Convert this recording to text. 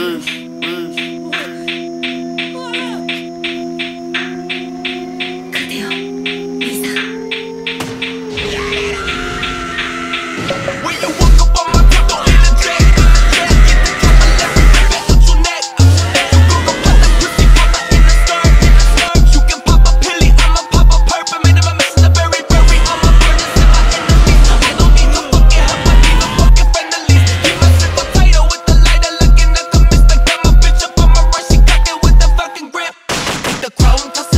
Peace. Round